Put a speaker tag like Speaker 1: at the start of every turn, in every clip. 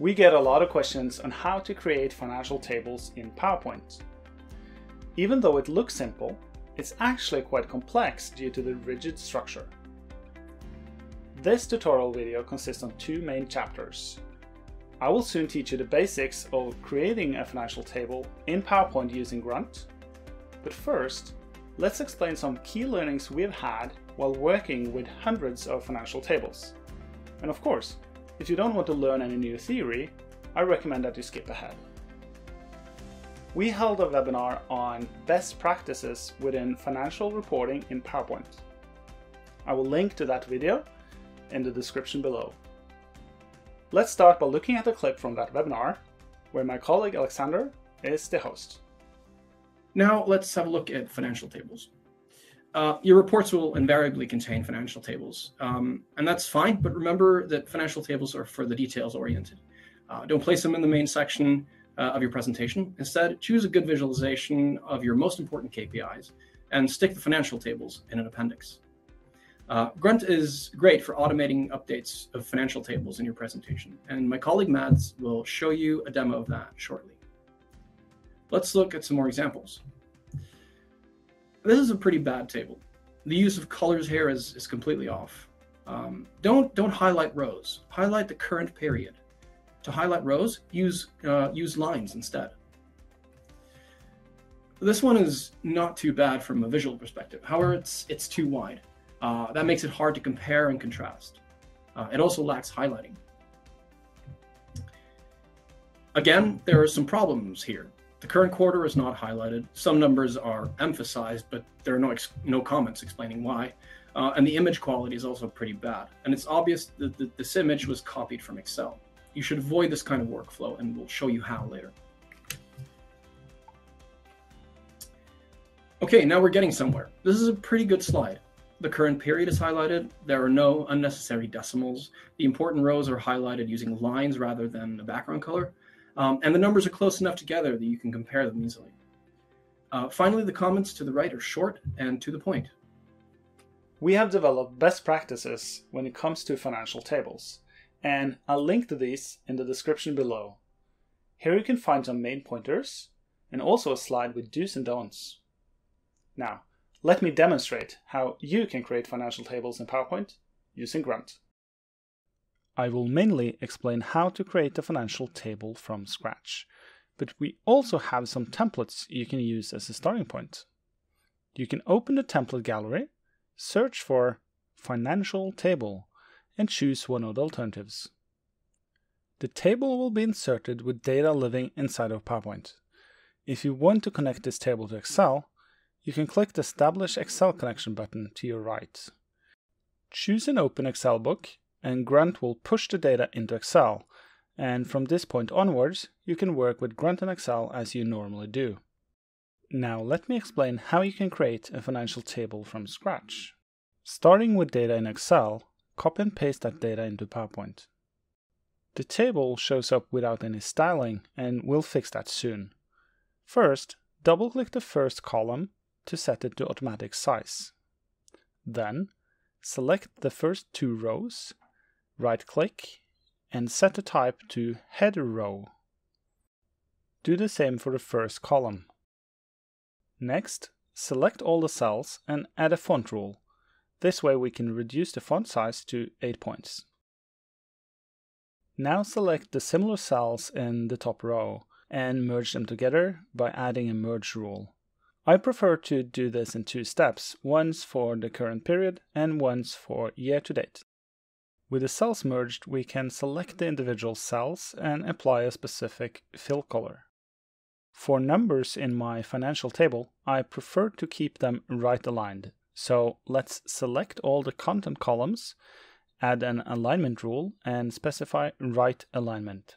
Speaker 1: We get a lot of questions on how to create financial tables in PowerPoint. Even though it looks simple, it's actually quite complex due to the rigid structure. This tutorial video consists of two main chapters. I will soon teach you the basics of creating a financial table in PowerPoint using Grunt. But first, let's explain some key learnings we've had while working with hundreds of financial tables. And of course, if you don't want to learn any new theory, I recommend that you skip ahead. We held a webinar on best practices within financial reporting in PowerPoint. I will link to that video in the description below. Let's start by looking at a clip from that webinar, where my colleague Alexander is the host.
Speaker 2: Now let's have a look at financial tables. Uh, your reports will invariably contain financial tables, um, and that's fine. But remember that financial tables are for the details oriented. Uh, don't place them in the main section uh, of your presentation. Instead, choose a good visualization of your most important KPIs and stick the financial tables in an appendix. Uh, Grunt is great for automating updates of financial tables in your presentation, and my colleague Mads will show you a demo of that shortly. Let's look at some more examples. This is a pretty bad table. The use of colors here is, is completely off. Um, don't don't highlight rows. Highlight the current period. To highlight rows, use uh, use lines instead. This one is not too bad from a visual perspective. However, it's it's too wide. Uh, that makes it hard to compare and contrast. Uh, it also lacks highlighting. Again, there are some problems here. The current quarter is not highlighted. Some numbers are emphasized, but there are no, no comments explaining why. Uh, and the image quality is also pretty bad. And it's obvious that, that this image was copied from Excel. You should avoid this kind of workflow, and we'll show you how later. Okay, now we're getting somewhere. This is a pretty good slide. The current period is highlighted. There are no unnecessary decimals. The important rows are highlighted using lines rather than the background color. Um, and the numbers are close enough together that you can compare them easily. Uh, finally, the comments to the right are short and to the point.
Speaker 1: We have developed best practices when it comes to financial tables, and I'll link to these in the description below. Here you can find some main pointers and also a slide with do's and don'ts. Now, let me demonstrate how you can create financial tables in PowerPoint using Grunt. I will mainly explain how to create a financial table from scratch, but we also have some templates you can use as a starting point. You can open the template gallery, search for financial table, and choose one of the alternatives. The table will be inserted with data living inside of PowerPoint. If you want to connect this table to Excel, you can click the Establish Excel Connection button to your right. Choose an open Excel book and Grunt will push the data into Excel, and from this point onwards, you can work with Grunt and Excel as you normally do. Now let me explain how you can create a financial table from scratch. Starting with data in Excel, copy and paste that data into PowerPoint. The table shows up without any styling, and we'll fix that soon. First, double-click the first column to set it to automatic size. Then, select the first two rows right click and set the type to header row. Do the same for the first column. Next, select all the cells and add a font rule. This way we can reduce the font size to 8 points. Now select the similar cells in the top row and merge them together by adding a merge rule. I prefer to do this in two steps, once for the current period and once for year to date. With the cells merged, we can select the individual cells and apply a specific fill color. For numbers in my financial table, I prefer to keep them right aligned. So let's select all the content columns, add an alignment rule, and specify right alignment.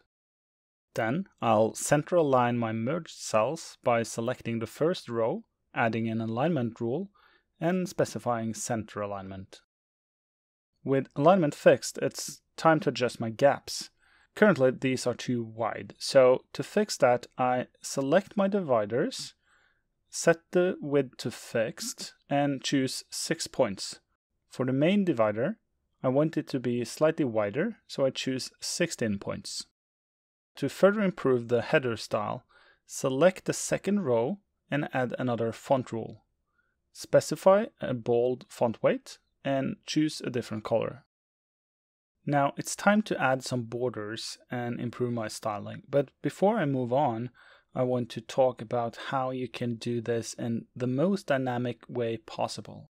Speaker 1: Then I'll center align my merged cells by selecting the first row, adding an alignment rule, and specifying center alignment. With alignment fixed, it's time to adjust my gaps. Currently, these are too wide. So to fix that, I select my dividers, set the width to fixed, and choose 6 points. For the main divider, I want it to be slightly wider, so I choose 16 points. To further improve the header style, select the second row and add another font rule. Specify a bold font weight and choose a different color. Now it's time to add some borders and improve my styling. But before I move on, I want to talk about how you can do this in the most dynamic way possible.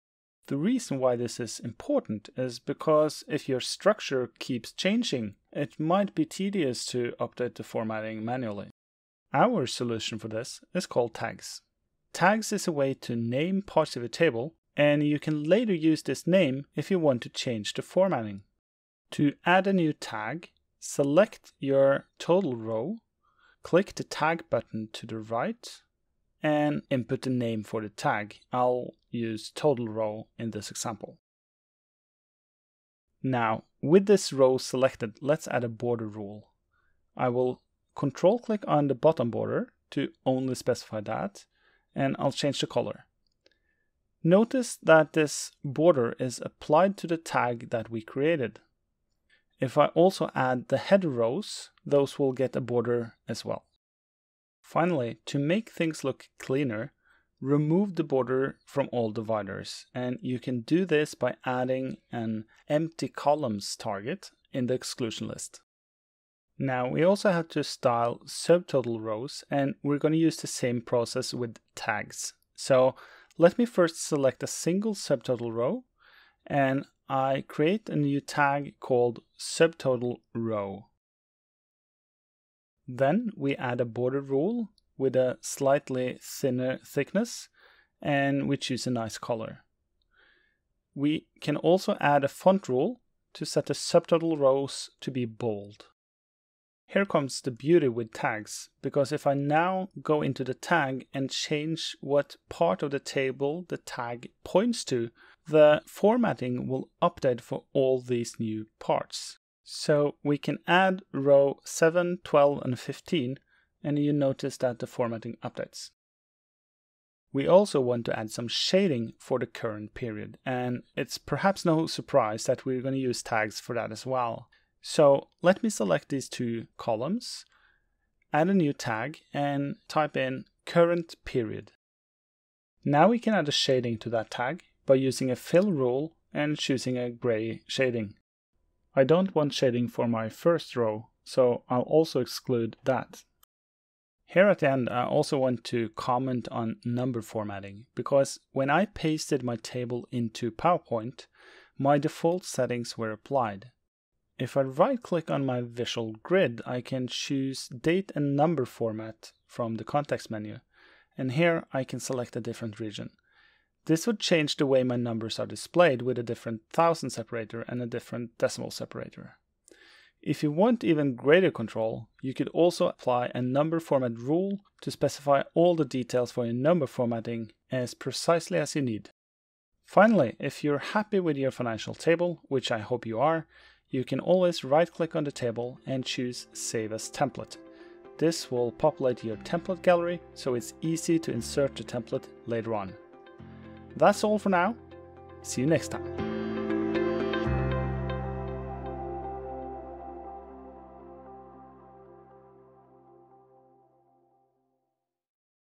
Speaker 1: The reason why this is important is because if your structure keeps changing, it might be tedious to update the formatting manually. Our solution for this is called tags. Tags is a way to name parts of a table, and you can later use this name if you want to change the formatting. To add a new tag, select your total row, click the tag button to the right, and input the name for the tag. I'll use total row in this example. Now, with this row selected, let's add a border rule. I will control click on the bottom border to only specify that, and I'll change the color. Notice that this border is applied to the tag that we created. If I also add the header rows, those will get a border as well. Finally, to make things look cleaner, remove the border from all dividers. And you can do this by adding an empty columns target in the exclusion list. Now we also have to style subtotal rows and we're going to use the same process with tags. So let me first select a single subtotal row and I create a new tag called subtotal row. Then we add a border rule with a slightly thinner thickness and we choose a nice color. We can also add a font rule to set the subtotal rows to be bold. Here comes the beauty with tags, because if I now go into the tag and change what part of the table the tag points to, the formatting will update for all these new parts. So we can add row 7, 12, and 15, and you notice that the formatting updates. We also want to add some shading for the current period, and it's perhaps no surprise that we're going to use tags for that as well. So let me select these two columns, add a new tag, and type in current period. Now we can add a shading to that tag by using a fill rule and choosing a gray shading. I don't want shading for my first row, so I'll also exclude that. Here at the end, I also want to comment on number formatting, because when I pasted my table into PowerPoint, my default settings were applied. If I right click on my visual grid, I can choose date and number format from the context menu. And here I can select a different region. This would change the way my numbers are displayed with a different thousand separator and a different decimal separator. If you want even greater control, you could also apply a number format rule to specify all the details for your number formatting as precisely as you need. Finally, if you're happy with your financial table, which I hope you are, you can always right click on the table and choose Save as Template. This will populate your template gallery so it's easy to insert the template later on. That's all for now. See you next time.